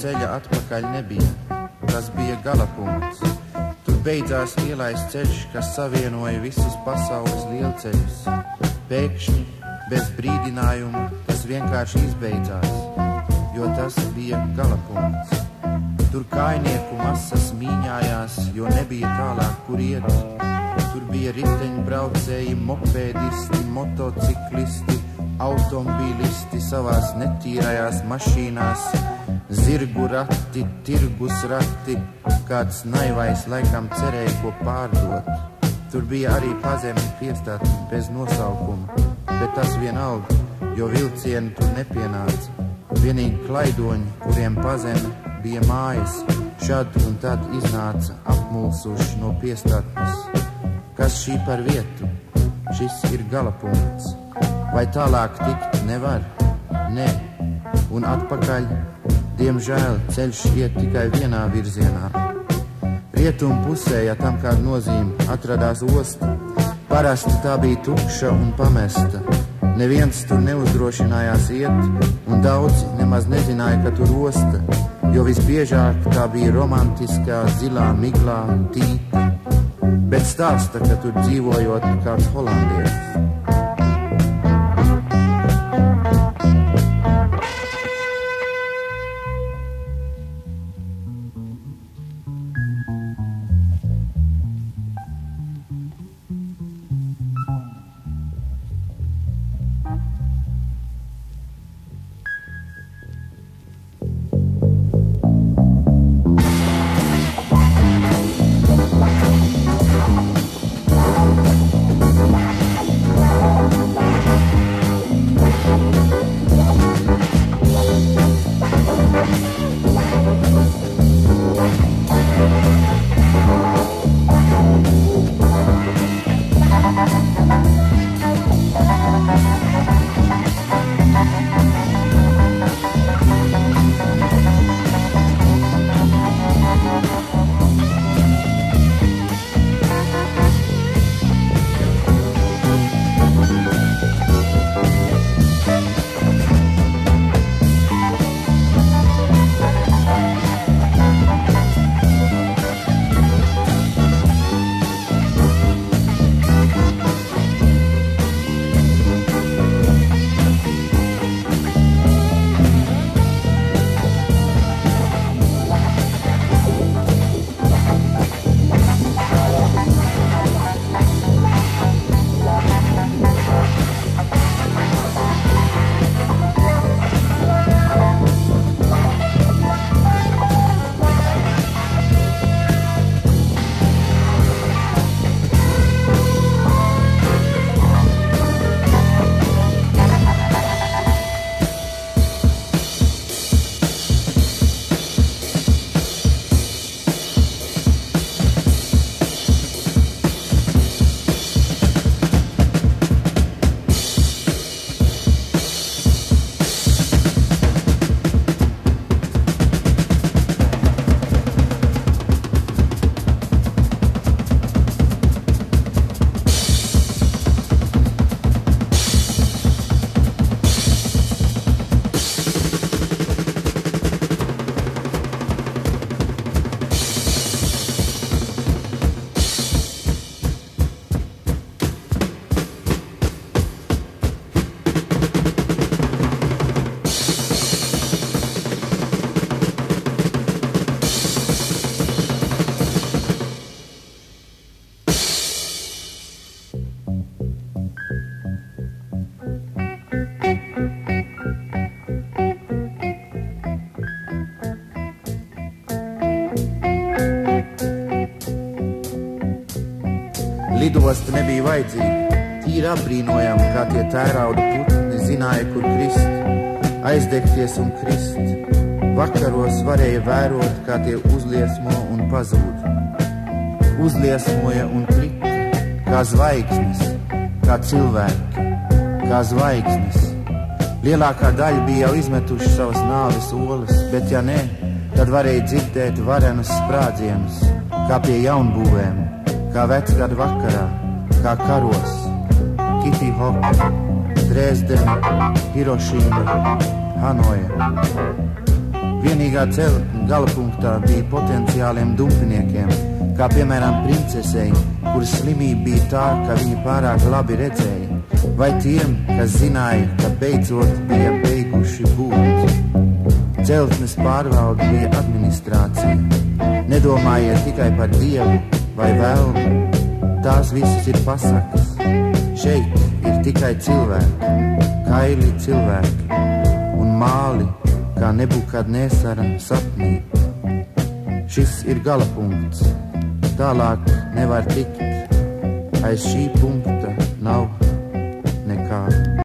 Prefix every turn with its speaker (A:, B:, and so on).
A: ceļa atpakaļ nebija. Tas bija galapunkts. Tur beidzās lielais ceļš, kas savienoja visus pasaules lielceļus. Pēkšņi, bez brīdinājuma, tas vienkārši izbeidzās, jo tas bija galapunkts. Tur kainieku masas mīņājās, jo nebija tālāk, kur iet. Tur bija riteņbraucēji, mopēdisti, motociklisti, automobīlisti savās netīrajās mašīnās, zirgu rati, tirgus rati, kāds naivais laikam cerēja ko pārdot. Tur bija arī pazemi piestāti bez nosaukuma, bet tas vienalga, jo vilcieni tur nepienāca. Vienīgi klaidoņi, kuriem pazeme bija mājas, šad un tad iznāca apmulsuši no piestātnes. Kas šī par vietu? Šis ir galapunkts. Vai tālāk tikt nevar? Nē, un atpakaļ, diemžēl, ceļš iet tikai vienā virzienā. Rietumu pusē, ja tam kāda nozīme, atradās osta. Parasti tā bija tukša un pamesta. Neviens tur neuzdrošinājās iet, un daudzi nemaz nezināja, ka tur osta, jo visbiežāk tā bija romantiskā zilā miglā tīta. Bet stāsta, ka tur dzīvojot kāds holandietis. Lidosta nebija vajadzīga. Tīri apbrīnojami, kā tie tērauda putni zināja, kur krist, aizdegties un krist. Vakaros varēja vērot, kā tie uzliesmo un pazūd. Uzliesmoja un krita, kā zvaigznes, kā cilvēki, kā zvaigznes. Lielākā daļa bija jau izmetuši savas nāves olas, bet ja nē, tad varēja dzirdēt varenus sprādzienus, kā pie jaunbūvēm kā vecgada vakarā, kā karos, Kitty Hawk, Dresdena, Hirošīma, Hanoja. Vienīgā celtne galapunktā bija potenciāliem dumpiniekiem, kā piemēram princesei, kuras slimība bija tā, ka viņa pārāk labi redzēja, vai tiem, kas zināja, ka beidzot bija beiguši būt. Celtnes pārvalde bija administrācija. Nedomājiet tikai par dievu vai vēlmu, tās visas ir pasakas. Šeit ir tikai cilvēki, kaili cilvēki un māli, kā nebūkādnēsara sapnī. Šis ir gala punkts, tālāk nevar tikt, aiz šī punkta nav